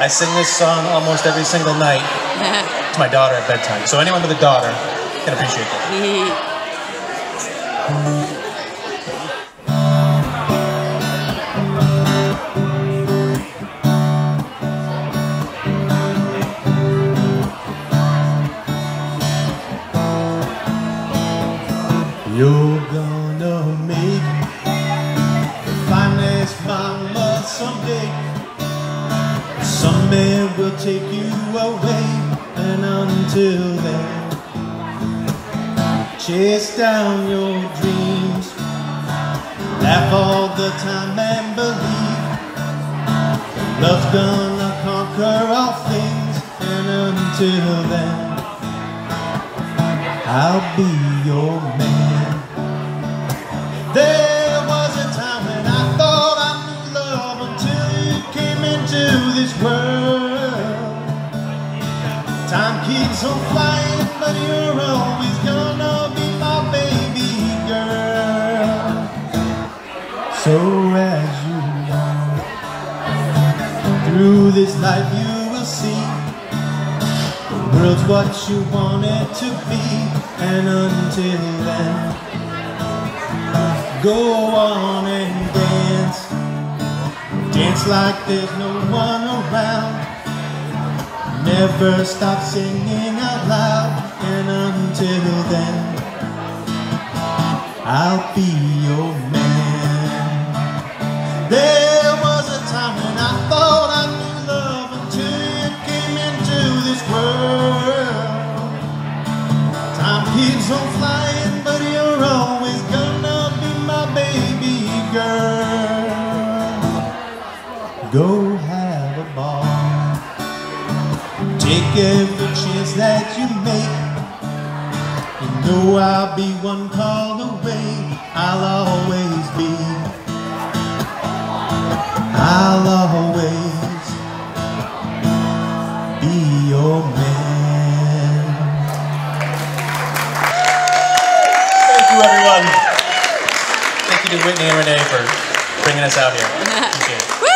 I sing this song almost every single night to my daughter at bedtime. So anyone with a daughter can appreciate that. You're gonna make Some man will take you away, and until then, chase down your dreams. Laugh all the time and believe love's gonna conquer all things, and until then. I'll be your man. Time keeps on flying, but you're always gonna be my baby girl. So as you walk through this life, you will see the world's what you want it to be, and until then, go on and dance. Dance like there's no one around. Never stop singing out loud, and until then, I'll be your man. There was a time when I thought I knew love until you came into this world. Time keeps on flying, but you're always gonna be my baby girl. Go Take every chance that you make. You know I'll be one call away. I'll always be. I'll always be your man. Thank you, everyone. Thank you to Whitney and Renee for bringing us out here. Appreciate it.